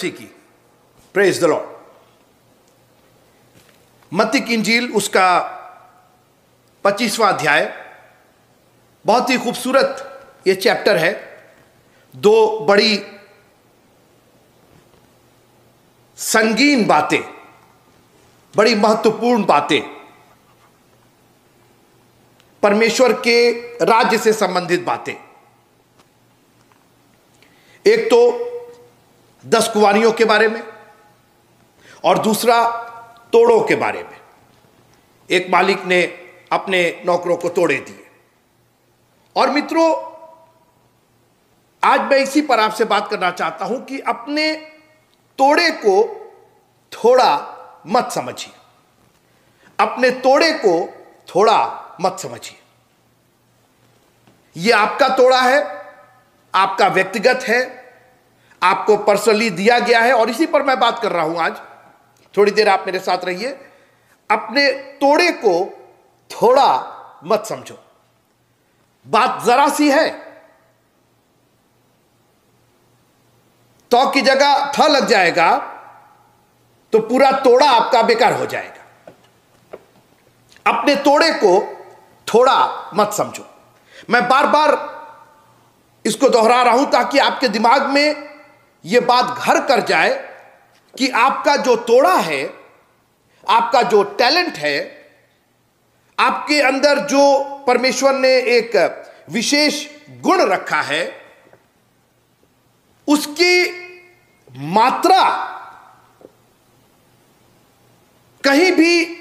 मसीह की। Praise the Lord मत्ती की इंजील, उसका पच्चीसवां अध्याय। बहुत ही खूबसूरत ये चैप्टर है। दो बड़ी संगीन बातें, बड़ी महत्वपूर्ण बातें परमेश्वर के राज्य से संबंधित बातें। एक तो दस कुवारियों के बारे में और दूसरा तोड़ों के बारे में। एक मालिक ने अपने नौकरों को तोड़े दिए। और मित्रों, आज मैं इसी पर आपसे बात करना चाहता हूँ कि अपने तोड़े को थोड़ा मत समझिए। अपने तोड़े को थोड़ा मत समझिए। यह आपका तोड़ा है, आपका व्यक्तिगत है आपको पर्सनली दिया गया है और इसी पर मैं बात कर रहा हूँ आज। थोड़ी देर आप मेरे साथ रहिए। अपने तोड़े को थोड़ा मत समझो। बात जरा सी है। तो की जगह थ लग जाएगा तो पूरा तोड़ा आपका बेकार हो जाएगा। अपने तोड़े को थोड़ा मत समझो। मैं बार बार इसको दोहरा रहा हूँ ताकि आपके दिमाग में यह बात घर कर जाए कि आपका जो तोड़ा है, आपका जो टैलेंट है, आपके अंदर जो परमेश्वर ने एक विशेष गुण रखा है, उसकी मात्रा कहीं भी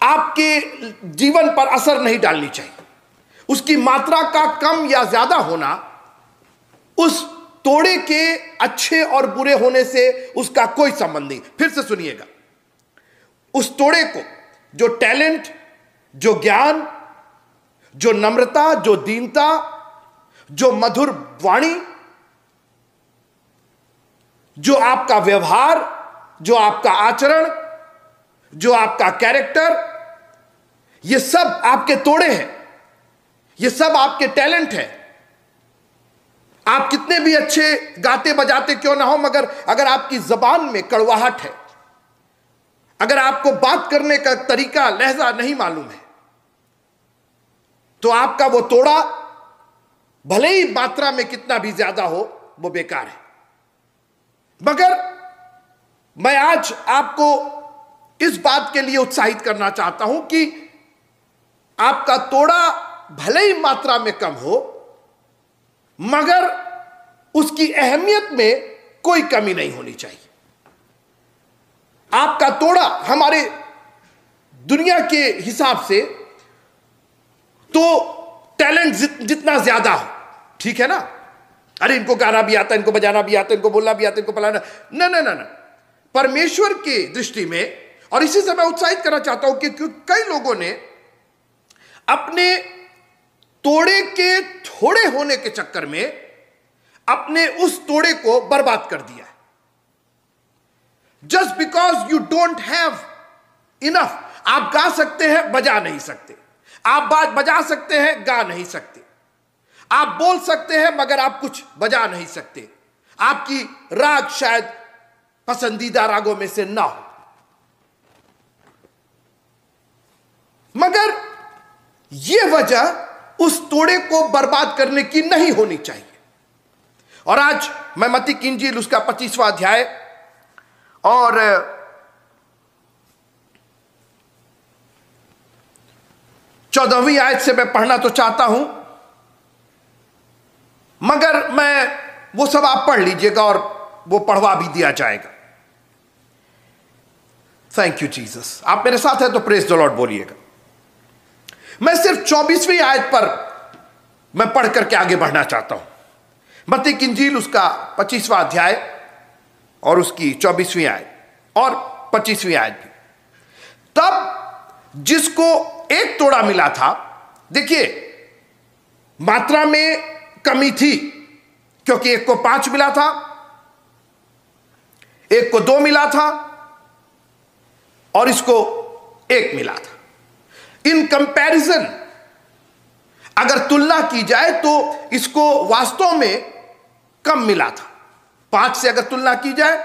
आपके जीवन पर असर नहीं डालनी चाहिए। उसकी मात्रा का कम या ज़्यादा होना, उस तोड़े के अच्छे और बुरे होने से उसका कोई संबंध नहीं। फिर से सुनिएगा। उस तोड़े को जो टैलेंट, जो ज्ञान, जो नम्रता, जो दीनता, जो मधुर वाणी, जो आपका व्यवहार, जो आपका आचरण, जो आपका कैरेक्टर, ये सब आपके तोड़े हैं। ये सब आपके टैलेंट हैं। आप कितने भी अच्छे गाते बजाते क्यों ना हो, मगर अगर आपकी जबान में कड़वाहट है, अगर आपको बात करने का तरीका लहजा नहीं मालूम है तो आपका वो तोड़ा भले ही मात्रा में कितना भी ज़्यादा हो, वो बेकार है। मगर मैं आज आपको इस बात के लिए उत्साहित करना चाहता हूँ कि आपका तोड़ा भले ही मात्रा में कम हो मगर उसकी अहमियत में कोई कमी नहीं होनी चाहिए। आपका तोड़ा हमारे दुनिया के हिसाब से तो टैलेंट जितना ज़्यादा हो। ठीक है ना? अरे, इनको गाना भी आता, इनको बजाना भी आता, इनको बोलना भी आता, इनको पलाना। न न न परमेश्वर की दृष्टि में, और इसी से मैं उत्साहित करना चाहता हूँ कि कई लोगों ने अपने तोड़े के थोड़े होने के चक्कर में अपने उस तोड़े को बर्बाद कर दिया just because you don't have enough आप गा सकते हैं, बजा नहीं सकते। आप बात बजा सकते हैं, गा नहीं सकते। आप बोल सकते हैं, मगर आप कुछ बजा नहीं सकते। आपकी राग शायद पसंदीदा रागों में से ना हो। मगर यह वजह उस तोड़े को बर्बाद करने की नहीं होनी चाहिए। और आज मैं मती किंजील, उसका पच्चीसवा अध्याय, और, चौदहवीं आयत से मैं पढ़ना तो चाहता हूँ, मगर मैं वो सब आप पढ़ लीजिएगा और वो पढ़वा भी दिया जाएगा। थैंक यू जीसस आप मेरे साथ हैं तो प्रेस द लॉर्ड बोलिएगा। मैं सिर्फ़ चौबीसवीं आयत पर मैं पढ़ करके आगे बढ़ना चाहता हूँ। मती किंजील उसका पच्चीसवां अध्याय और उसकी चौबीसवीं आयत और पच्चीसवीं आयत भी। तब जिसको एक तोड़ा मिला था, देखिए, मात्रा में कमी थी, क्योंकि एक को पाँच मिला था, एक को दो मिला था और इसको एक मिला था। इन कंपैरिजन अगर तुलना की जाए तो इसको वास्तव में कम मिला था। पाँच से अगर तुलना की जाए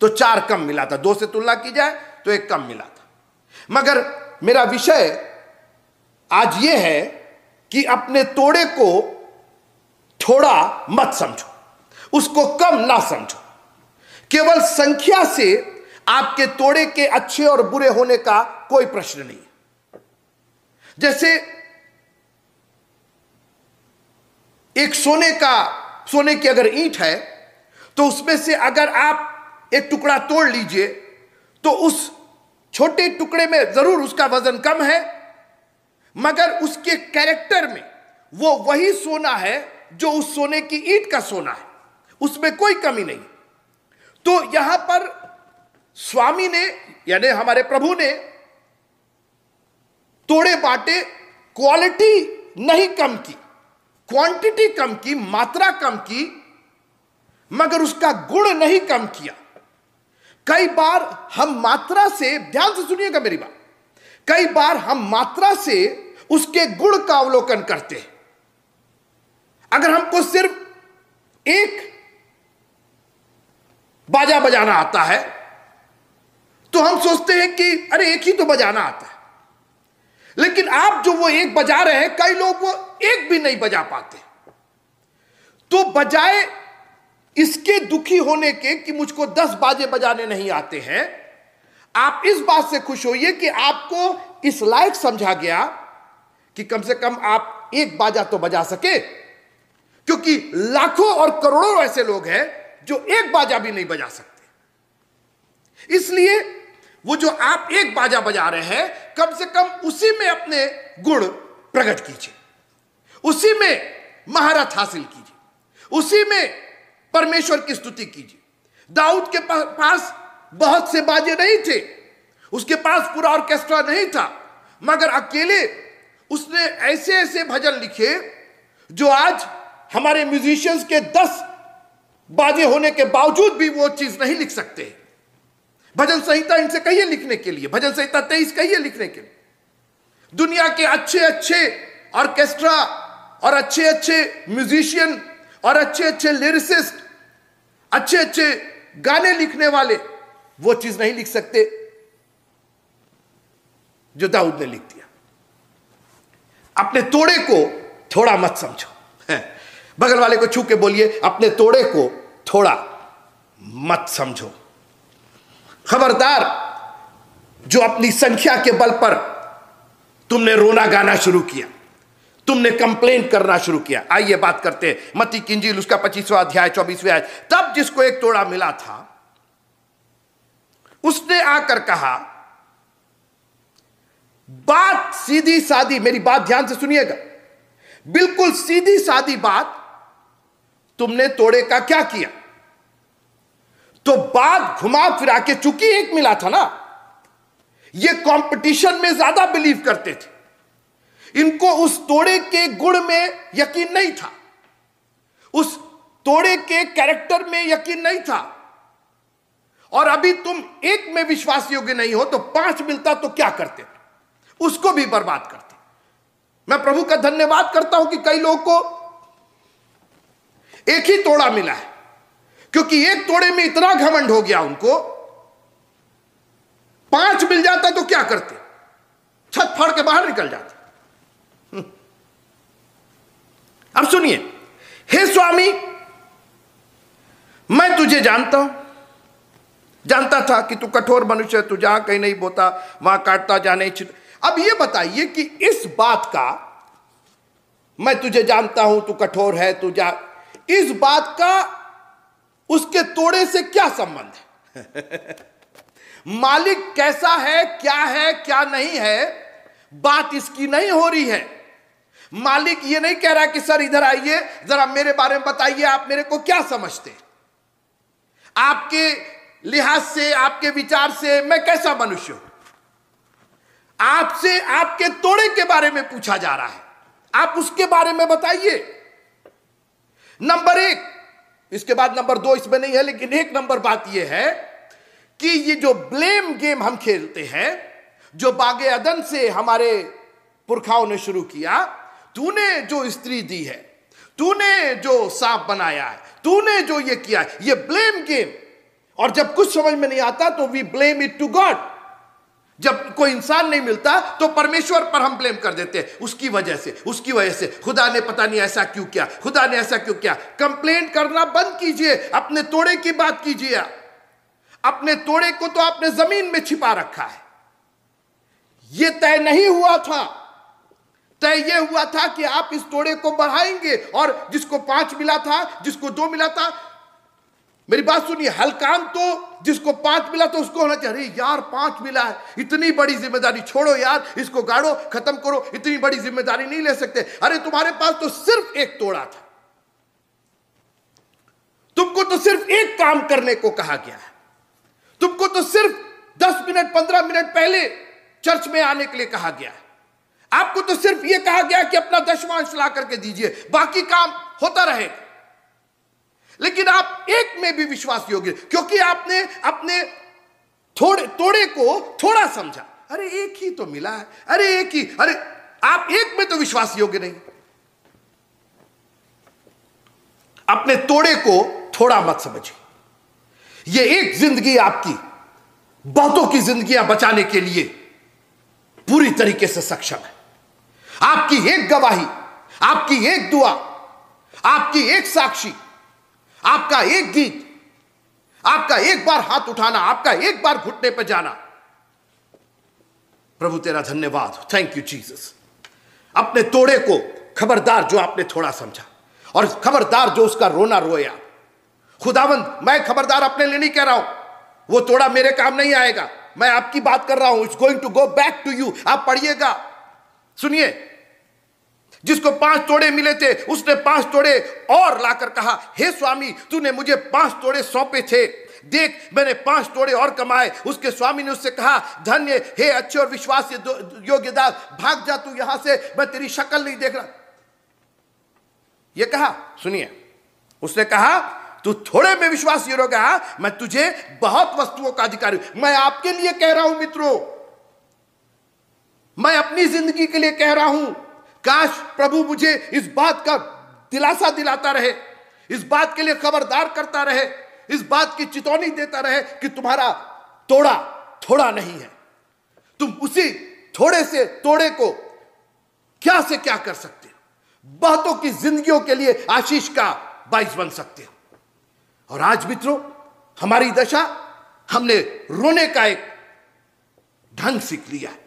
तो चार कम मिला था। दो से तुलना की जाए तो एक कम मिला था। मगर मेरा विषय आज यह है कि अपने तोड़े को थोड़ा मत समझो। उसको कम ना समझो। केवल संख्या से आपके तोड़े के अच्छे और बुरे होने का कोई प्रश्न नहीं जैसे एक सोने का, सोने की अगर ईंट है तो उसमें से अगर आप एक टुकड़ा तोड़ लीजिए तो उस छोटे टुकड़े में ज़रूर उसका वज़न कम है, मगर उसके कैरेक्टर में वो वही सोना है जो उस सोने की ईंट का सोना है। उसमें कोई कमी नहीं। तो यहाँ पर स्वामी ने, यानी हमारे प्रभु ने तोड़े बाटे क्वालिटी नहीं कम की क्वांटिटी कम की, मात्रा कम की, मगर उसका गुण नहीं कम किया। कई बार हम मात्रा से, ध्यान से सुनिएगा मेरी बात, कई बार हम मात्रा से उसके गुण का अवलोकन करते हैं। अगर हमको सिर्फ़ एक बाजा बजाना आता है तो हम सोचते हैं कि अरे एक ही तो बजाना आता है। लेकिन आप जो वो एक बजा रहे हैं, कई लोग वो एक भी नहीं बजा पाते। तो बजाय इसके दुखी होने के कि मुझको दस बाजे बजाने नहीं आते हैं, आप इस बात से खुश होइए कि आपको इस लायक समझा गया कि कम से कम आप एक बाजा तो बजा सके, क्योंकि लाखों और करोड़ों ऐसे लोग हैं जो एक बाजा भी नहीं बजा सकते। इसलिए वो जो आप एक बाजा बजा रहे हैं, कम से कम उसी में अपने गुण प्रकट कीजिए। उसी में महारत हासिल कीजिए। उसी में परमेश्वर की स्तुति कीजिए। दाऊद के पास बहुत से बाजे नहीं थे। उसके पास पूरा ऑर्केस्ट्रा नहीं था। मगर अकेले उसने ऐसे ऐसे भजन लिखे जो आज हमारे म्यूजिशियंस के दस बाजे होने के बावजूद भी वो चीज़ नहीं लिख सकते। भजन संहिता इनसे कहिए लिखने के लिए? भजन संहिता तेईस कहिए लिखने के लिए? दुनिया के अच्छे अच्छे ऑर्केस्ट्रा और अच्छे अच्छे म्यूजिशियन और अच्छे अच्छे लिरिसिस्ट अच्छे अच्छे गाने लिखने वाले, वो चीज़ नहीं लिख सकते जो दाऊद ने लिख दिया। अपने तोड़े को थोड़ा मत समझो। बगल वाले को छू के बोलिए, अपने तोड़े को थोड़ा मत समझो। खबरदार, जो अपनी संख्या के बल पर तुमने रोना गाना शुरू किया, तुमने कंप्लेन करना शुरू किया। आइए बात करते हैं मती किंजील उसका पच्चीसवा अध्याय, चौबीसवें अध्याय तब जिसको एक तोड़ा मिला था, उसने आकर कहा, बात सीधी सादी मेरी बात ध्यान से सुनिएगा। बिल्कुल सीधी सादी बात तुमने तोड़े का क्या किया? तो बात घुमा फिरा के चूँकि एक मिला था ना, ये कंपटीशन में ज़्यादा बिलीव करते थे। इनको उस तोड़े के गुण में यकीन नहीं था। उस तोड़े के कैरेक्टर में यकीन नहीं था। और अभी तुम एक में विश्वास योग्य नहीं हो तो पाँच मिलता तो क्या करते? उसको भी बर्बाद करते। मैं प्रभु का धन्यवाद करता हूँ कि कई लोगों को एक ही तोड़ा मिला है। क्योंकि एक तोड़े में इतना घमंड हो गया उनको। पाँच मिल जाता तो क्या करते? छत फाड़ के बाहर निकल जाते। हम्म। अब सुनिए, हे स्वामी, मैं तुझे जानता हूँ। जानता था कि तू कठोर मनुष्य है, तू जहाँ कहीं नहीं बोता, वहाँ काटता जा नहीं छिट अब यह बताइए कि इस बात का मैं तुझे जानता हूँ, तू कठोर है, तू जा। इस बात का उसके तोड़े से क्या संबंध है? मालिक कैसा है, क्या है, क्या नहीं है, बात इसकी नहीं हो रही है। मालिक ये नहीं कह रहा कि, सर, इधर आइए, जरा मेरे बारे में बताइए, आप मेरे को क्या समझते आपके लिहाज से, आपके विचार से मैं कैसा मनुष्य हूँ? आपसे आपके तोड़े के बारे में पूछा जा रहा है। आप उसके बारे में बताइए। नंबर एक इसके बाद नंबर दो इसमें नहीं है, लेकिन एक नंबर बात यह है कि ये जो ब्लेम गेम हम खेलते हैं, जो बागे अदन से हमारे पुरखाओं ने शुरू किया, तूने जो स्त्री दी है, तूने जो सांप बनाया है, तूने जो ये किया है, ये ब्लेम गेम और जब कुछ समझ में नहीं आता तो we blame it to God जब कोई इंसान नहीं मिलता तो परमेश्वर पर हम ब्लेम कर देते हैं। उसकी वजह से, उसकी वजह से। खुदा ने पता नहीं ऐसा क्यों किया। खुदा ने ऐसा क्यों किया। कंप्लेंट करना बंद कीजिए। अपने तोड़े की बात कीजिए अपने तोड़े को तो आपने ज़मीन में छिपा रखा है। यह तय नहीं हुआ था। तय यह हुआ था कि आप इस तोड़े को बढ़ाएँगे और जिसको पाँच मिला था, जिसको दो मिला था मेरी बात सुनिए हलकान तो जिसको पाँच मिला तो उसको होना चाहिए। अरे यार, पाँच मिला है। इतनी बड़ी ज़िम्मेदारी छोड़ो यार, इसको गाड़ो, खत्म करो। इतनी बड़ी ज़िम्मेदारी नहीं ले सकते। अरे तुम्हारे पास तो सिर्फ़ एक तोड़ा था। तुमको तो सिर्फ़ एक काम करने को कहा गया है। तुमको तो सिर्फ़ दस मिनट, पंद्रह मिनट पहले चर्च में आने के लिए कहा गया है। आपको तो सिर्फ़ यह कहा गया कि अपना दशमांश ला करके दीजिए। बाकी काम होता रहेगा। लेकिन आप एक में भी विश्वास योग्य क्योंकि आपने अपने थोड़े तोड़े को थोड़ा समझा। अरे एक ही तो मिला है। अरे एक ही, अरे आप एक में तो विश्वास योग्य नहीं। अपने तोड़े को थोड़ा मत समझिए। यह एक ज़िंदगी आपकी, बहुतों की जिंदगियाँ बचाने के लिए पूरी तरीके से सक्षम है। आपकी एक गवाही, आपकी एक दुआ, आपकी एक साक्षी आपका एक गीत, आपका एक बार हाथ उठाना, आपका एक बार घुटने पर जाना। प्रभु, तेरा धन्यवाद। थैंक यू जीसस अपने तोड़े को खबरदार जो आपने थोड़ा समझा, और खबरदार जो उसका रोना रोया। खुदावंद, मैं खबरदार अपने लिए नहीं कह रहा हूँ। वो तोड़ा मेरे काम नहीं आएगा। मैं आपकी बात कर रहा हूँ। It's going to go back to you आप पढ़िएगा। सुनिए। जिसको पाँच तोड़े मिले थे, उसने पाँच तोड़े और लाकर कहा, हे स्वामी, तूने मुझे पाँच तोड़े सौंपे थे। देख, मैंने पाँच तोड़े और कमाए। उसके स्वामी ने उससे कहा, धन्य, हे अच्छे और विश्वास योग्यदार, भाग जा तू यहाँ से, मैं तेरी शक्ल नहीं देख रहा। यह कहा, सुनिए। उसने कहा, तू थोड़े में विश्वास ये कहा मैं तुझे बहुत वस्तुओं का अधिकारी मैं आपके लिए कह रहा हूँ, मित्रों। मैं अपनी ज़िंदगी के लिए कह रहा हूँ। काश प्रभु मुझे इस बात का दिलासा दिलाता रहे, इस बात के लिए खबरदार करता रहे, इस बात की चितौनी देता रहे कि तुम्हारा तोड़ा थोड़ा नहीं है। तुम उसी थोड़े से तोड़े को क्या से क्या कर सकते हो? बहुतों की जिंदगियों के लिए आशीष का बाइस बन सकते हो। और आज मित्रों, हमारी दशा, हमने रोने का एक ढंग सीख लिया है।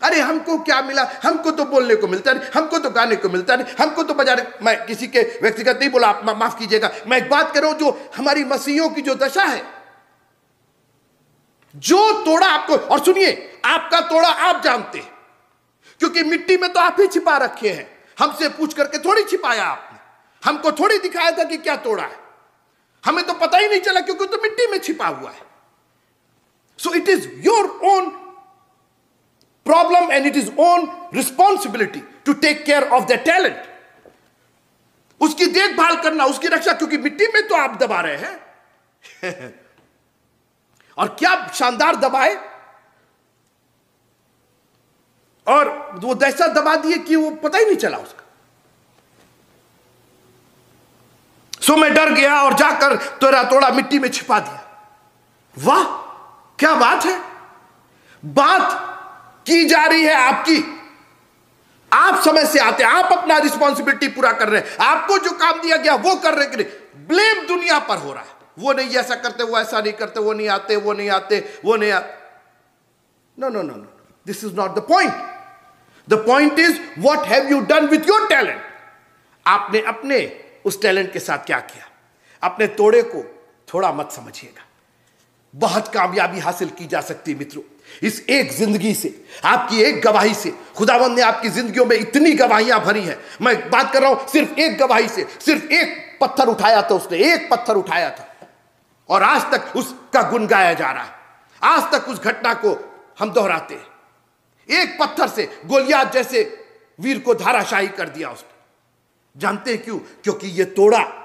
अरे हमको क्या मिला? हमको तो बोलने को मिलता नहीं, हमको तो गाने को मिलता नहीं, हमको तो बजाने मैं किसी के व्यक्तिगत नहीं बोला, आप माफ़ कीजिएगा। मैं एक बात करूँ जो हमारी मसीहों की जो दशा है, जो तोड़ा आपको, और सुनिए, आपका तोड़ा आप जानते हैं, क्योंकि मिट्टी में तो आप ही छिपा रखे हैं। हमसे पूछ करके थोड़ी छिपाया आपने। हमको थोड़ी दिखाया था कि क्या तोड़ा है। हमें तो पता ही नहीं चला, क्योंकि तो मिट्टी में छिपा हुआ है। So it is your own problem and it is own responsibility to take care of their talent. उसकी देखभाल करना, उसकी रक्षा, क्योंकि मिट्टी में तो आप दबा रहे हैं। और क्या शानदार दबाए? और वो ऐसा दबा दिए कि वो पता ही नहीं चला उसका। सो मैं डर गया और जाकर तोड़ा तोड़ा मिट्टी में छिपा दिया। वाह, क्या बात है? बात की जा रही है आपकी? आप समय से आते हैं, आप अपना रिस्पॉन्सिबिलिटी पूरा कर रहे हैं। आपको जो काम दिया गया, वो कर रहे ब्लेम दुनिया पर हो रहा है। वो नहीं ऐसा करते, वो ऐसा नहीं करते, वो नहीं आते, वो नहीं आते, वो नहीं आते। No no no no this is not the point the point is what have you done with your talent आपने अपने उस टैलेंट के साथ क्या किया? अपने तोड़े को थोड़ा मत समझिएगा। बहुत कामयाबी हासिल की जा सकती मित्रों। इस एक ज़िंदगी से, आपकी एक गवाही से, खुदावंद ने आपकी जिंदगियों में इतनी गवाहियाँ भरी हैं। मैं बात कर रहा हूँ, सिर्फ़ एक गवाही से, सिर्फ़ एक पत्थर उठाया था उसने, एक पत्थर उठाया था। और आज तक उसका गुन गाया जा रहा है। आज तक उस घटना को हम दोहराते हैं। एक पत्थर से, गोलियात जैसे वीर को धाराशाही कर दिया उसने। जानते हैं क्यों? क्योंकि यह तोड़ा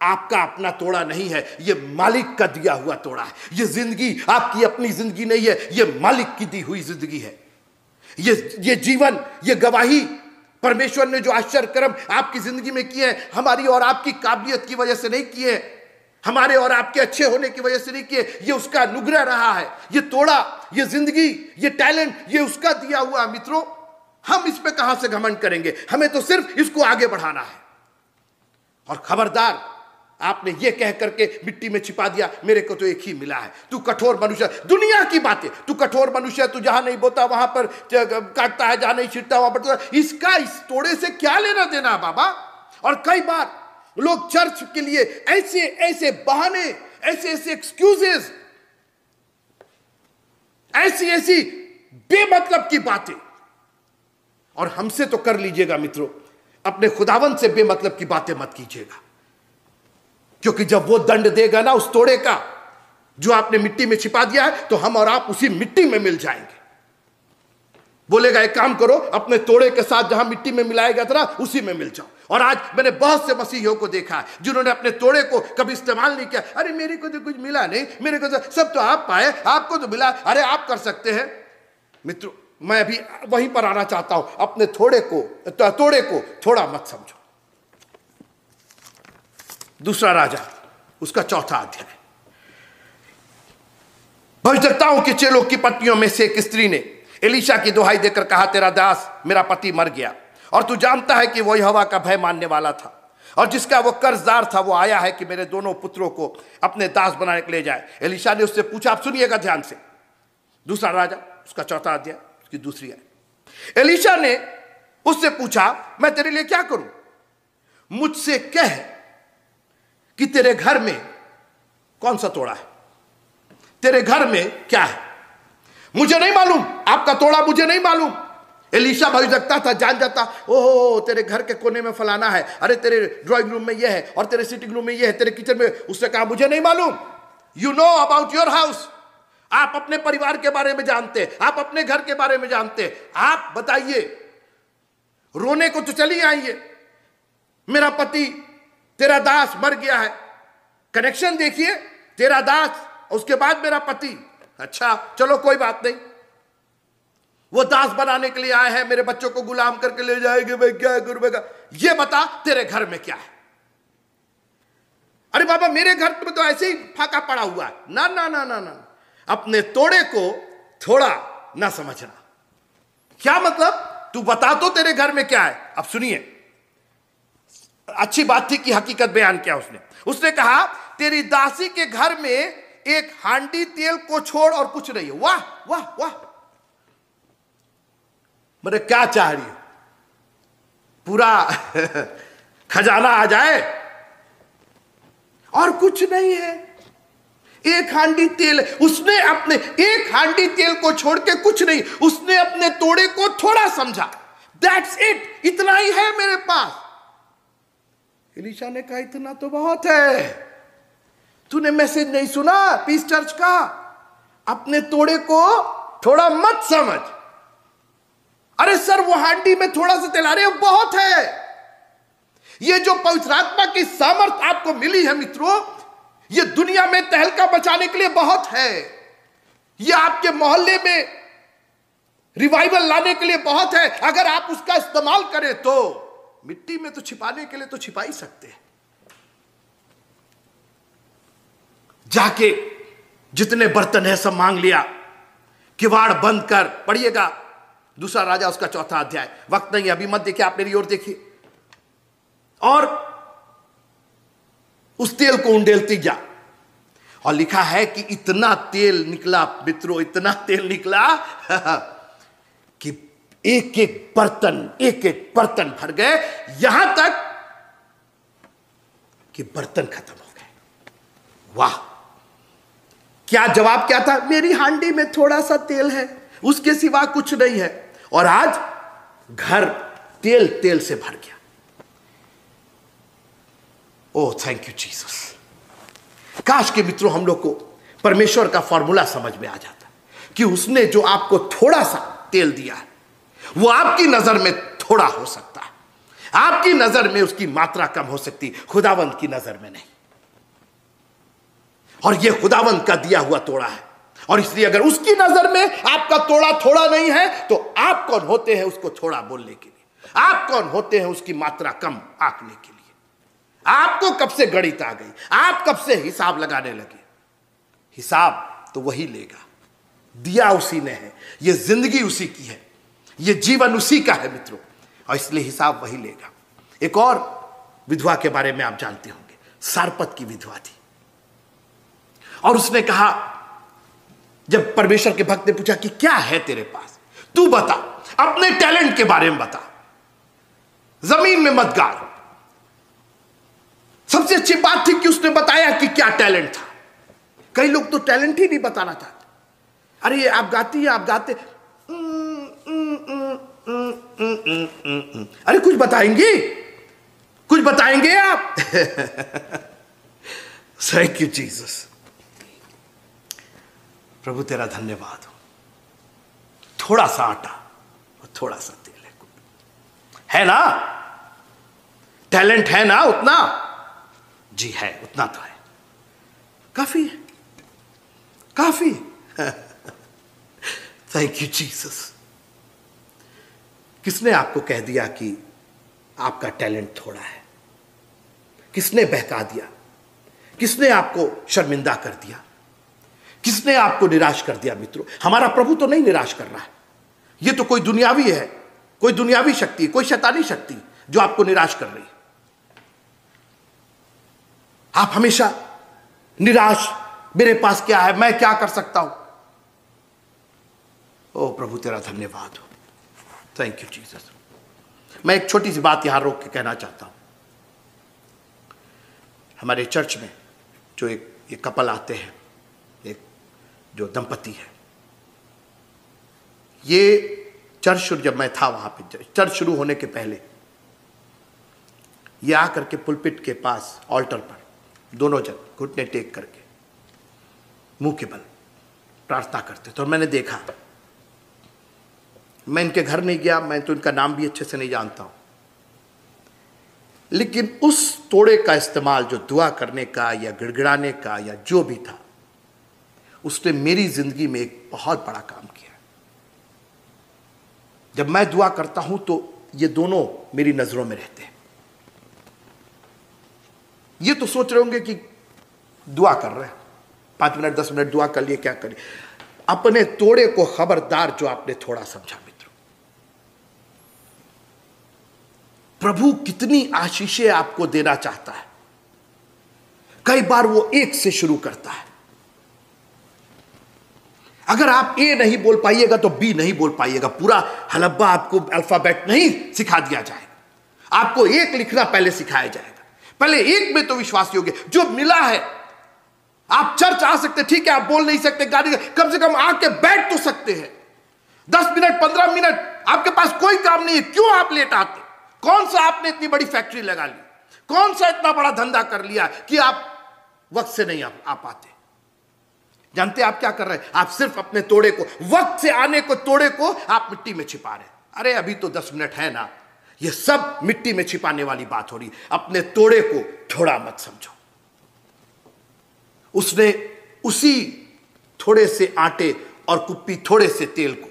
आपका अपना तोड़ा नहीं है, ये मालिक का दिया हुआ तोड़ा है। ये ज़िंदगी आपकी अपनी ज़िंदगी नहीं है, ये मालिक की दी हुई ज़िंदगी है। ये ये जीवन, ये गवाही परमेश्वर ने जो आश्चर्य कर्म आपकी ज़िंदगी में किए हैं, हमारी और आपकी काबिलियत की वजह से नहीं किए हमारे और आपके अच्छे होने की वजह से नहीं किए, ये उसका अनुग्रह रहा है, ये तोड़ा, ये ज़िंदगी, ये टैलेंट, ये उसका दिया हुआ, मित्रों, हम इस पे कहाँ से घमंड करेंगे? हमें तो सिर्फ़ इसको आगे बढ़ाना है। और खबरदार आपने ये कह करके मिट्टी में छिपा दिया, मेरे को तो एक ही मिला है। तू कठोर मनुष्य, दुनिया की बातें। तू कठोर मनुष्य, तू जहाँ नहीं बोता वहाँ पर काटता है, जहाँ नहीं छिटता, वहाँ पर इसका इस तोड़े से क्या लेना देना बाबा? और कई बार लोग चर्च के लिए ऐसे ऐसे बहाने, ऐसे ऐसे एक्सक्यूजेस ऐसी ऐसी बेमतलब की बातें। और हमसे तो कर लीजिएगा मित्रों, अपने खुदावन से बेमतलब की बातें मत कीजिएगा। क्योंकि जब वो दंड देगा ना उस तोड़े का, जो आपने मिट्टी में छिपा दिया है तो हम और आप उसी मिट्टी में मिल जाएँगे। बोलेगा, एक काम करो, अपने तोड़े के साथ जहाँ मिट्टी में मिलाया गया था ना, उसी में मिल जाओ। और आज मैंने बहुत से मसीहियों को देखा है, जिन्होंने अपने तोड़े को कभी इस्तेमाल नहीं किया। अरे, मेरे को तो कुछ मिला नहीं, मेरे को तो सब तो आप पाए, आपको तो मिला। अरे, आप कर सकते हैं। मित्रों, मैं अभी वहीं पर आना चाहता हूँ। अपने थोड़े को तोड़े को थोड़ा मत समझो। दूसरा राजा, उसका चौथा अध्याय। भविष्यताओं के चेलों की पत्नियों में से एक स्त्री ने एलिशा की दुहाई देकर कहा, तेरा दास मेरा पति मर गया, और तू जानता है कि वो हवा का भय मानने वाला था, और जिसका वो कर्जदार था, वो आया है कि मेरे दोनों पुत्रों को अपने दास बनाने के ले जाए। एलिशा ने उससे पूछा, आप सुनिएगा ध्यान से। दूसरा राजा, उसका चौथा अध्याय, उसकी दूसरी है एलिशा ने उससे पूछा, मैं तेरे लिए क्या करूँ? मुझसे कह कि तेरे घर में कौन सा तोड़ा है? तेरे घर में क्या है? मुझे नहीं मालूम। आपका तोड़ा मुझे नहीं मालूम। एलिशा भाई भविष्यता था, जान जाता, ओहो, तेरे घर के कोने में फलाना है। अरे, तेरे ड्राइंग रूम में यह है और तेरे सिटिंग रूम में यह है, तेरे किचन में उसने कहा, मुझे नहीं मालूम। You know about your house आप अपने परिवार के बारे में जानते, आप अपने घर के बारे में जानते। आप बताइए, रोने को तो चली आइए। मेरा पति तेरा दास मर गया है। कनेक्शन देखिए, तेरा दास, उसके बाद मेरा पति। अच्छा चलो कोई बात नहीं। वो दास बनाने के लिए आए हैं, मेरे बच्चों को गुलाम करके ले जाएँगे, भाई, क्या है गुरु का ये बता, तेरे घर में क्या है? अरे बाबा, मेरे घर में तो ऐसे ही फाका पड़ा हुआ है। ना ना ना ना ना। अपने तोड़े को थोड़ा ना समझना। क्या मतलब? तू बता तो तेरे घर में क्या है। अब सुनिए। अच्छी बात थी कि हकीकत बयान किया उसने। उसने कहा, तेरी दासी के घर में एक हांडी तेल को छोड़ और कुछ नहीं वाह वाह वाह। मेरे क्या चाह रही हो? पूरा खजाना आ जाए और कुछ नहीं है। एक हांडी तेल, उसने अपने, एक हांडी तेल को छोड़ के कुछ नहीं, उसने अपने तोड़े को थोड़ा समझा। दैट्स इट इतना ही है मेरे पास। इलिशा ने कहा, इतना तो बहुत है। तूने मैसेज नहीं सुना? पीस चर्च का? अपने तोड़े को थोड़ा मत समझ। अरे सर, वो हांडी में थोड़ा सा तेल, अरे बहुत है। ये जो पवित्र आत्मा की सामर्थ आपको मिली है मित्रों, ये दुनिया में तहलका बचाने के लिए बहुत है। ये आपके मोहल्ले में रिवाइवल लाने के लिए बहुत है। अगर आप उसका इस्तेमाल करें तो मिट्टी में तो छिपाने के लिए तो छिपा ही सकते हैं। जाके जितने बर्तन है सब मांग लिया, किवाड़ बंद कर, पढ़िएगा। दूसरा राजा उसका चौथा अध्याय, वक्त नहीं अभी मत देखिए, आप मेरी ओर देखिए। और उस तेल को उंडेलती जा। और लिखा है कि इतना तेल निकला मित्रों, इतना तेल निकला एक एक बर्तन एक एक बर्तन भर गए, यहाँ तक कि बर्तन खत्म हो गए। वाह! क्या जवाब क्या था? मेरी हांडी में थोड़ा सा तेल है, उसके सिवा कुछ नहीं है। और आज घर तेल तेल से भर गया। ओ थैंक यू जीसस काश के मित्रों, हम लोग को परमेश्वर का फॉर्मूला समझ में आ जाता कि उसने जो आपको थोड़ा सा तेल दिया है वो आपकी नज़र में थोड़ा हो सकता है। आपकी नज़र में उसकी मात्रा कम हो सकती, खुदावंत की नज़र में नहीं। और यह खुदावंत का दिया हुआ तोड़ा है। और इसलिए अगर उसकी नज़र में आपका तोड़ा थोड़ा नहीं है तो आप कौन होते हैं उसको थोड़ा बोलने के लिए? आप कौन होते हैं उसकी मात्रा कम आंकने के लिए? आपको कब से गणित आ गई? आप कब से हिसाब लगाने लगे? हिसाब तो वही लेगा। दिया उसी ने है। यह ज़िंदगी उसी की है। यह जीवन उसी का है, मित्रों। और इसलिए हिसाब वही लेगा। एक और विधवा के बारे में आप जानते होंगे। सारपत की विधवा थी। और उसने कहा, जब परमेश्वर के भक्त ने पूछा कि क्या है तेरे पास? तू बता, अपने टैलेंट के बारे में बता। ज़मीन में मत गाड़। सबसे अच्छी बात थी कि उसने बताया कि क्या टैलेंट था। कई लोग तो टैलेंट ही नहीं बताना चाहते। अरे ये आप गाती है, आप गाते अरे कुछ बताएँगे? कुछ बताएँगे आप? थैंक यू जीसस प्रभु, तेरा धन्यवाद हो। थोड़ा सा आटा और थोड़ा सा तेल है है ना? टैलेंट है ना उतना? जी है, उतना तो है। काफ़ी है। काफ़ी थैंक यू जीसस किसने आपको कह दिया कि आपका टैलेंट थोड़ा है? किसने बहका दिया? किसने आपको शर्मिंदा कर दिया? किसने आपको निराश कर दिया मित्रों? हमारा प्रभु तो नहीं निराश कर रहा है। यह तो कोई दुनियावी है, कोई दुनियावी शक्ति, कोई शैतानी शक्ति जो आपको निराश कर रही है। आप हमेशा निराश, मेरे पास क्या है, मैं क्या कर सकता हूँ? ओ प्रभु, तेरा धन्यवाद हो। थैंक यू जीसस मैं एक छोटी सी बात यहाँ रोक के कहना चाहता हूँ। हमारे चर्च में जो एक, ये कपल आते हैं, एक जो दंपति है, ये चर्च शुरू, जब मैं था वहाँ पे चर्च शुरू होने के पहले, ये आकर के पुलपिट के पास ऑल्टर पर दोनों जन घुटने टेक करके मुँह के बल प्रार्थना करते तो मैंने देखा मैं इनके घर नहीं गया, मैं तो इनका नाम भी अच्छे से नहीं जानता हूँ। लेकिन उस तोड़े का इस्तेमाल जो दुआ करने का या गिड़गिड़ाने का या जो भी था, उसने मेरी ज़िंदगी में एक बहुत बड़ा काम किया। जब मैं दुआ करता हूँ तो ये दोनों मेरी नज़रों में रहते हैं। ये तो सोच रहे होंगे कि दुआ कर रहे हैं। पाँच मिनट, दस मिनट दुआ कर लिए, क्या करिए अपने तोड़े को खबरदार जो आपने थोड़ा समझा प्रभु कितनी आशीषें आपको देना चाहता है। कई बार वो एक से शुरू करता है। अगर आप ए नहीं बोल पाइएगा तो बी नहीं बोल पाइएगा। पूरा हलब्बा आपको अल्फ़ाबेट नहीं सिखा दिया जाएगा। आपको एक लिखना पहले सिखाया जाएगा। पहले एक में तो विश्वास योग्य जो मिला है, आप चर्च आ सकते, ठीक है, आप बोल नहीं सकते गाड़ी कम से कम आके बैठ तो सकते हैं। दस मिनट, पंद्रह मिनट, आपके पास कोई काम नहीं है। क्यों आप लेट आते कौन सा आपने इतनी बड़ी फैक्ट्री लगा ली? कौन सा इतना बड़ा धंधा कर लिया कि आप वक्त से नहीं आ, पाते? जानते आप क्या कर रहे हैं? आप सिर्फ़ अपने तोड़े को वक्त से आने को तोड़े को आप मिट्टी में छिपा रहे अरे अभी तो दस मिनट है ना। ये सब मिट्टी में छिपाने वाली बात हो रही। अपने तोड़े को थोड़ा मत समझो। उसने उसी थोड़े से आटे और कुप्पी थोड़े से तेल को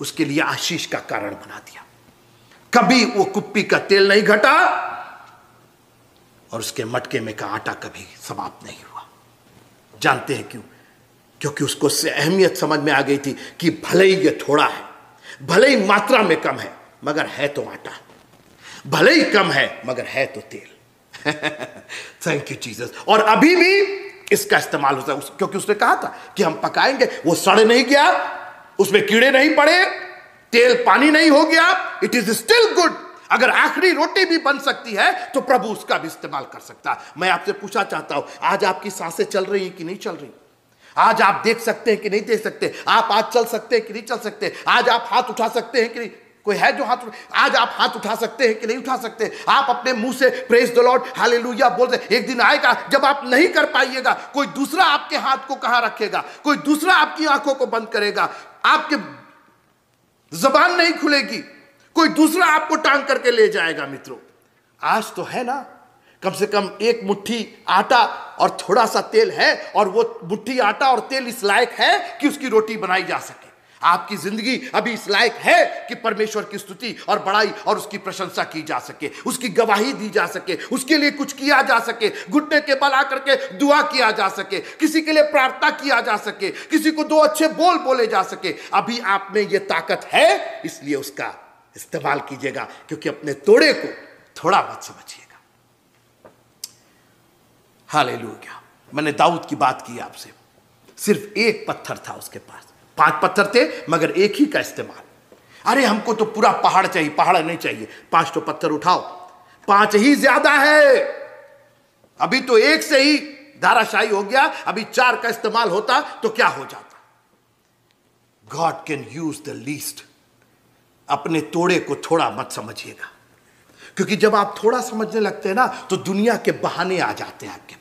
उसके लिए आशीष का कारण बना दिया। कभी वो कुप्पी का तेल नहीं घटा और उसके मटके में का आटा कभी समाप्त नहीं हुआ। जानते हैं क्यों? क्योंकि उसको अहमियत समझ में आ गई थी कि भले ही ये थोड़ा है, भले ही मात्रा में कम है, मगर है तो आटा। भले ही कम है, मगर है तो तेल। थैंक यू जीसस और अभी भी इसका इस्तेमाल होता है। क्योंकि उसने कहा था कि हम पकाएँगे, वो सड़ नहीं गया, उसमें कीड़े नहीं पड़े तेल पानी नहीं हो गया इट इज़ स्टिल गुड अगर आखिरी रोटी भी बन सकती है तो प्रभु उसका भी इस्तेमाल कर सकता है। मैं आपसे पूछना चाहता हूँ, आज आपकी साँसें चल रही हैं कि नहीं चल रही? आज आप देख सकते हैं कि नहीं देख सकते? आप आज चल सकते हैं कि नहीं चल सकते? आज आप हाथ उठा सकते हैं कि नहीं? कोई है जो हाथ आज आप हाथ उठा सकते हैं कि नहीं उठा सकते? आप अपने मुँह से प्रेस द लॉर्ड हालेलुया बोल रहे एक दिन आएगा, जब आप नहीं कर पाइएगा, कोई दूसरा आपके हाथ को कहाँ रखेगा? कोई दूसरा आपकी आँखों को बंद करेगा? आपके जबान नहीं खुलेगी। कोई दूसरा आपको टांग करके ले जाएगा, मित्रों। आज तो है ना, कम से कम एक मुट्ठी आटा और थोड़ा सा तेल है, और वो मुट्ठी आटा और तेल इस लायक है कि उसकी रोटी बनाई जा सके। आपकी ज़िंदगी अभी इस लायक है कि परमेश्वर की स्तुति और बड़ाई और उसकी प्रशंसा की जा सके, उसकी गवाही दी जा सके, उसके लिए कुछ किया जा सके, घुटने के बल आकर के दुआ किया जा सके, किसी के लिए प्रार्थना किया जा सके, किसी को दो अच्छे बोल बोले जा सके। अभी आप में यह ताकत है, इसलिए उसका इस्तेमाल कीजिएगा, क्योंकि अपने तोड़े को थोड़ा मत समझिएगा। हाले मैंने दाऊद की बात की आपसे। सिर्फ़ एक पत्थर था उसके पास। पाँच पत्थर थे, मगर एक ही का इस्तेमाल। अरे, हमको तो पूरा पहाड़ चाहिए, पहाड़ नहीं चाहिए। पाँच तो पत्थर उठाओ। पाँच ही ज़्यादा है। अभी तो एक से ही धाराशाही हो गया, अभी चार का इस्तेमाल होता तो क्या हो जाता? God can use the least अपने तोड़े को थोड़ा मत समझिएगा। क्योंकि जब आप थोड़ा समझने लगते हैं ना तो दुनिया के बहाने आ जाते हैं आपके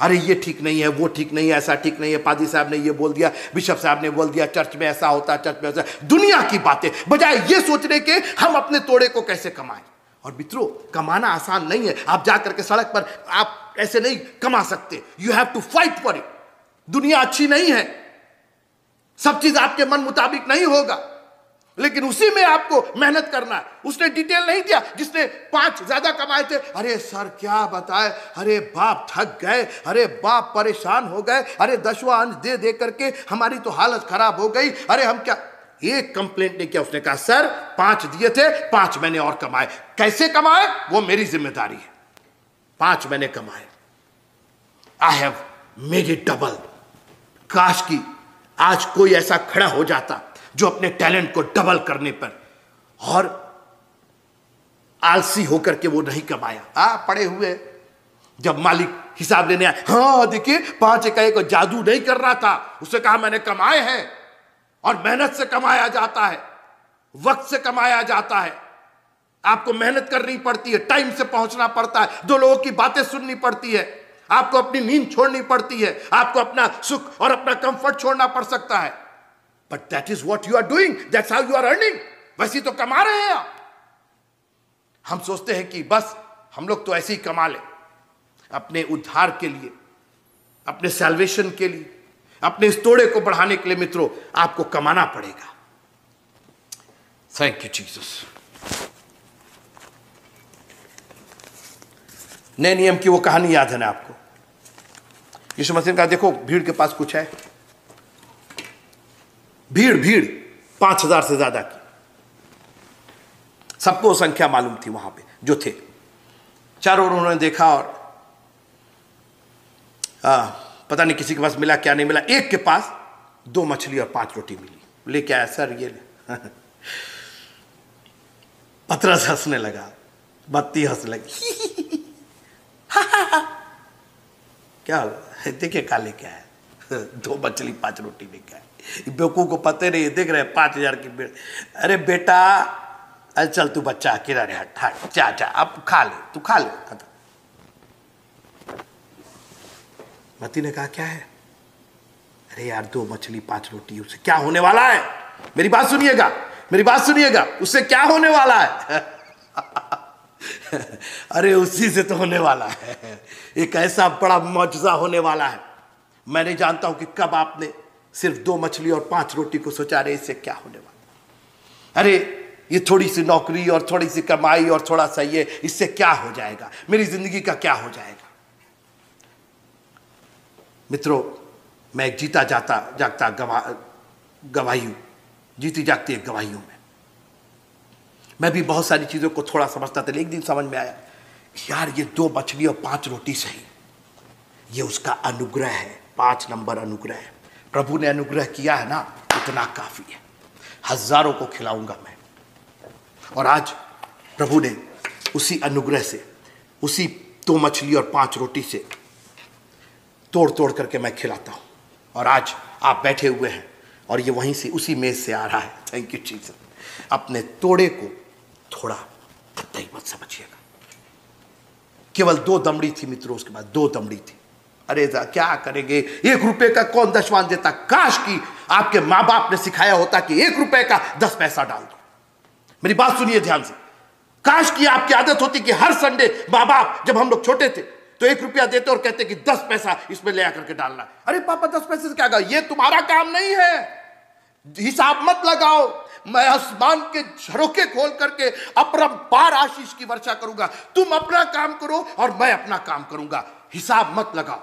अरे, ये ठीक नहीं है, वो ठीक नहीं है, ऐसा ठीक नहीं है पादी साहब ने ये बोल दिया, बिशप साहब ने बोल दिया, चर्च में ऐसा होता, चर्च में ऐसा। दुनिया की बातें, बजाय ये सोचने के, हम अपने तोड़े को कैसे कमाएँ? और मित्रों, कमाना आसान नहीं है। आप जाकर के सड़क पर, आप ऐसे नहीं कमा सकते। You have to fight for it दुनिया अच्छी नहीं है। सब चीज़ आपके मन मुताबिक नहीं होगा। लेकिन उसी में आपको मेहनत करना है। उसने डिटेल नहीं दिया जिसने पाँच ज़्यादा कमाए थे। अरे सर, क्या बताए? अरे बाप थक गए। अरे बाप परेशान हो गए। अरे दसवा अंश दे दे करके हमारी तो हालत खराब हो गई। अरे हम क्या? एक कंप्लेंट नहीं किया उसने कहा, सर, पाँच दिए थे, पाँच मैंने और कमाए। कैसे कमाए? वो मेरी ज़िम्मेदारी है। पाँच मैंने कमाए। I have made it double काश की आज कोई ऐसा खड़ा हो जाता। जो अपने टैलेंट को डबल करने पर और आलसी होकर के वो नहीं कमाया। आ पड़े हुए। जब मालिक हिसाब लेने आए हाँ देखिए पाँच इकाई को जादू नहीं कर रहा था। उसे कहा मैंने कमाए हैं और मेहनत से कमाया जाता है। वक्त से कमाया जाता है। आपको मेहनत करनी पड़ती है टाइम से पहुँचना पड़ता है। दो लोगों की बातें सुननी पड़ती है। आपको अपनी नींद छोड़नी पड़ती है। आपको अपना सुख और अपना कंफर्ट छोड़ना पड़ सकता है। But that is what you are doing that's how you are earning वैसे तो कमा रहे हैं आप। हम सोचते हैं कि बस, हम लोग तो ऐसे ही कमा लें। अपने उद्धार के लिए, अपने सेल्वेशन के लिए, अपने इस तोड़े को बढ़ाने के लिए मित्रों, आपको कमाना पड़ेगा। थैंक यू जीसस नए नियम की वो कहानी याद है ना आपको? यीशु मसीह का देखो, भीड़ के पास कुछ है। भीड़ भीड़ पाँच हज़ार से ज़्यादा की। सबको संख्या मालूम थी वहाँ पे जो थे। चारों ओर उन्होंने देखा और आ, पता नहीं किसी के पास मिला क्या नहीं मिला। एक के पास दो मछली और पाँच रोटी मिली। लेके आया सर ये ले। पतरस हंसने लगा बत्ती हंस लगी। क्या देखिए काले क्या है? दो मछली पाँच रोटी लेके आए बेवकूफ़ को पते नहीं, देख रहे पाँच हज़ार की बेट अरे बेटा, अरे चल तू बच्चा अकेला रे हट हट चा चा अब खा ले, तू खा ले मती ने कहा, क्या है? अरे यार, दो मछली, पाँच रोटी, उससे क्या होने वाला है? मेरी बात सुनिएगा, मेरी बात सुनिएगा, उससे क्या होने वाला है? अरे उसी से तो होने वाला है, एक ऐसा बड़ा मौजा होने वाला है। मैं नहीं जानता हूँ कि कब आपने सिर्फ़ दो मछली और पाँच रोटी को सोचा रहे, इससे क्या होने वाला? अरे, ये थोड़ी सी नौकरी और थोड़ी सी कमाई और थोड़ा सा ये, इससे क्या हो जाएगा? मेरी ज़िंदगी का क्या हो जाएगा? मित्रों, मैं एक जीता जाता, जागता गवा, गवाही हूँ। जीती जागती एक गवाही हूँ मैं। मैं भी बहुत सारी चीज़ों को थोड़ा समझता था एक दिन समझ में आया यार, ये दो मछली और पाँच रोटी सही। ये उसका अनुग्रह है, पाँच नंबर अनुग्रह है। प्रभु ने अनुग्रह किया है ना, इतना काफ़ी है। हज़ारों को खिलाऊँगा मैं। और आज प्रभु ने उसी अनुग्रह से, उसी दो मछली और पाँच रोटी से तोड़ तोड़ करके मैं खिलाता हूँ। और आज आप बैठे हुए हैं और ये वहीं से, उसी मेज से आ रहा है। थैंक यू चीज़ अपने तोड़े को थोड़ा कतई मत समझिएगा। केवल दो दमड़ी थी मित्रों, उसके बाद दो दमड़ी थी। अरे क्या करेंगे? एक रुपए का कौन दशवान देता? काश की आपके माँ बाप ने सिखाया होता कि एक रुपए का दस पैसा डाल दो। मेरी बात सुनिए ध्यान से। काश की आपकी आदत होती कि हर संडे माँ बाप जब हम लोग छोटे थे तो एक रुपया देते और कहते कि दस पैसा इसमें ले आकर के डालना। अरे पापा, दस पैसे से क्या ये तुम्हारा काम नहीं है। हिसाब मत लगाओ। मैं आसमान के झरोके खोल करके अपरंपार आशीष की वर्षा करूँगा। तुम अपना काम करो और मैं अपना काम करूँगा। हिसाब मत लगाओ।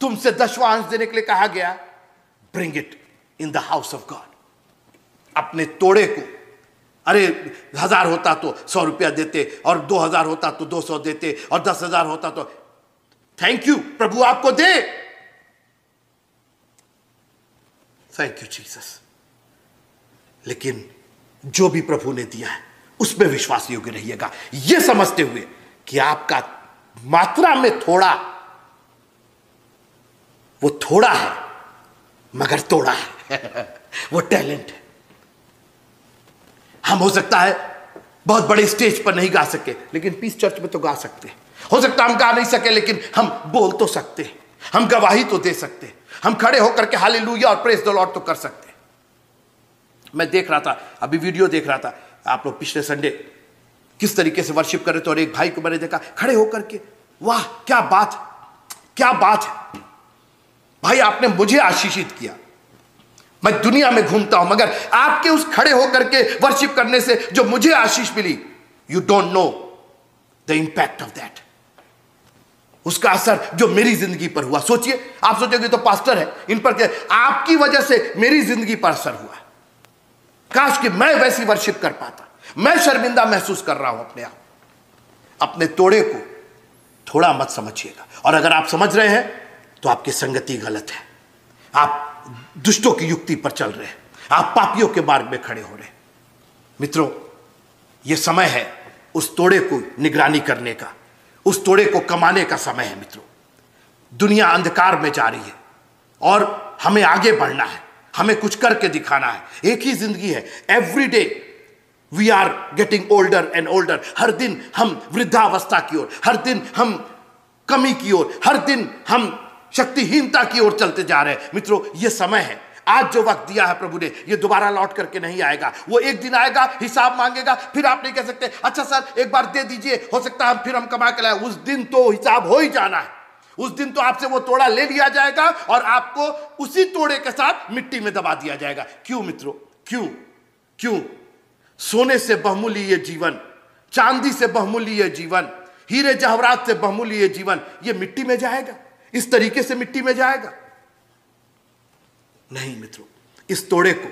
तुमसे दसवां अंश देने के लिए कहा गया bring it in the house of God अपने तोड़े को। अरे, हज़ार होता तो सौ रुपया देते, और दो हज़ार होता तो दो सौ देते, और दस हज़ार होता तो। थैंक यू प्रभु आपको दे। थैंक यू जीसस लेकिन जो भी प्रभु ने दिया है उसमें विश्वास योग्य रहिएगा। यह समझते हुए कि आपका मात्रा में थोड़ा वो थोड़ा है, मगर तोड़ा है। वो टैलेंट है। हम हो सकता है बहुत बड़े स्टेज पर नहीं गा सके, लेकिन पीस चर्च में तो गा सकते हैं। हो सकता हम गा नहीं सके, लेकिन हम बोल तो सकते हैं। हम गवाही तो दे सकते हैं। हम खड़े होकर के हाली और प्रेस द लॉर्ड तो कर सकते हैं। मैं देख रहा था, अभी वीडियो देख रहा था, आप लोग पिछले संडे किस तरीके से वर्शिप कर रहे थे और एक भाई को मैंने देखा, खड़े होकर के, वाह, क्या बात क्या बात है। भाई, आपने मुझे आशीषित किया। मैं दुनिया में घूमता हूँ, मगर आपके उस खड़े होकर के वर्शिप करने से जो मुझे आशीष मिली you don't know the impact of that उसका असर जो मेरी ज़िंदगी पर हुआ। सोचिए, आप सोचोगे तो पास्टर है, इन पर आपकी वजह से मेरी ज़िंदगी पर असर हुआ। काश कि मैं वैसी वर्शिप कर पाता। मैं शर्मिंदा महसूस कर रहा हूँ अपने आप। अपने तोड़े को थोड़ा मत समझिएगा। और अगर आप समझ रहे हैं तो आपकी संगति गलत है। आप दुष्टों की युक्ति पर चल रहे हैं। आप पापियों के मार्ग में खड़े हो रहे मित्रों यह समय है उस तोड़े को निगरानी करने का। उस तोड़े को कमाने का समय है, मित्रों। दुनिया अंधकार में जा रही है और हमें आगे बढ़ना है। हमें कुछ करके दिखाना है। एक ही ज़िंदगी है। Every day we are getting older and older हर दिन हम वृद्धावस्था की ओर, हर दिन हम कमी की ओर, हर दिन हम शक्तिहीनता की ओर चलते जा रहे हैं। मित्रों, ये समय है। आज जो वक्त दिया है प्रभु ने, ये दोबारा लौट करके नहीं आएगा। वो एक दिन आएगा, हिसाब मांगेगा, फिर आप नहीं कह सकते अच्छा सर, एक बार दे दीजिए, हो सकता है फिर हम कमा के लाए। उस दिन तो हिसाब हो ही जाना है। उस दिन तो आपसे वो तोड़ा ले लिया जाएगा और आपको उसी तोड़े के साथ मिट्टी में दबा दिया जाएगा। क्यों मित्रों? क्यों? क्यों? सोने से बहुमूल्य ये जीवन, चांदी से बहुमूल्य ये जीवन, हीरे जहवरात से बहुमूल्य ये जीवन, ये मिट्टी में जाएगा। इस तरीके से मिट्टी में जाएगा। नहीं मित्रों, इस तोड़े को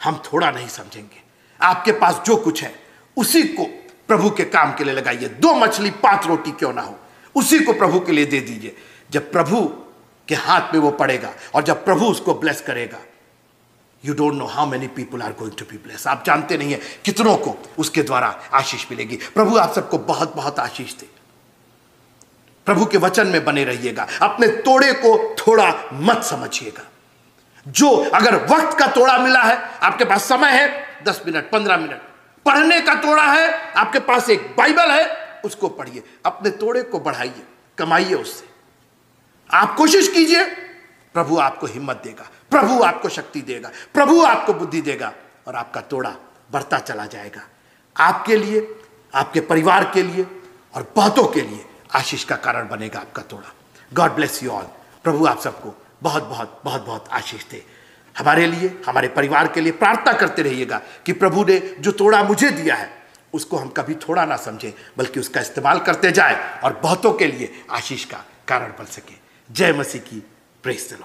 हम थोड़ा नहीं समझेंगे। आपके पास जो कुछ है, उसी को प्रभु के काम के लिए लगाइए। दो मछली, पाँच रोटी क्यों ना हो? उसी को प्रभु के लिए दे दीजिए। जब प्रभु के हाथ में वो पड़ेगा और जब प्रभु उसको ब्लेस करेगा you don't know how many people are going to be bless आप जानते नहीं है कितनों को उसके द्वारा आशीष मिलेगी। प्रभु आप सबको बहुत बहुत आशीष दे। प्रभु के वचन में बने रहिएगा। अपने तोड़े को थोड़ा मत समझिएगा। जो अगर वक्त का तोड़ा मिला है, आपके पास समय है, दस मिनट, पंद्रह मिनट। पढ़ने का तोड़ा है, आपके पास एक बाइबल है, उसको पढ़िए। अपने तोड़े को बढ़ाइए, कमाइए उससे। आप कोशिश कीजिए, प्रभु आपको हिम्मत देगा, प्रभु आपको शक्ति देगा, प्रभु आपको बुद्धि देगा, और आपका तोड़ा बढ़ता चला जाएगा। आपके लिए, आपके परिवार के लिए, और बहुतों के लिए। आशीष का कारण बनेगा आपका तोड़ा गॉड ब्लेस यू ऑल प्रभु आप सबको बहुत बहुत बहुत बहुत आशीष दे। हमारे लिए, हमारे परिवार के लिए प्रार्थना करते रहिएगा कि प्रभु ने जो तोड़ा मुझे दिया है, उसको हम कभी थोड़ा ना समझें, बल्कि उसका इस्तेमाल करते जाए और बहुतों के लिए आशीष का कारण बन सके। जय मसीह की। Press the